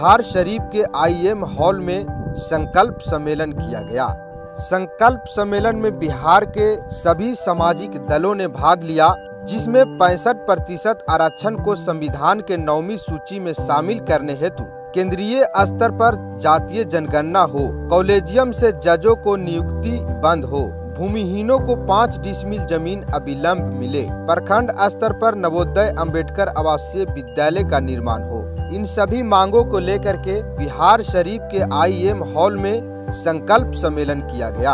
बिहार शरीफ के IM hall में संकल्प सम्मेलन किया गया। संकल्प सम्मेलन में बिहार के सभी सामाजिक दलों ने भाग लिया, जिसमें पैंसठ प्रतिशत आरक्षण को संविधान के नौवीं सूची में शामिल करने हेतु केंद्रीय स्तर पर जातीय जनगणना हो, कॉलेजियम से जजों को नियुक्ति बंद हो। भूमिहीनों को पाँच डिसमिल ज़मीन अविलंब मिले। प्रखंड स्तर पर नवोदय अंबेडकर आवासीय विद्यालय का निर्माण हो। इन सभी मांगों को लेकर के बिहार शरीफ के आईएम हॉल में संकल्प सम्मेलन किया गया।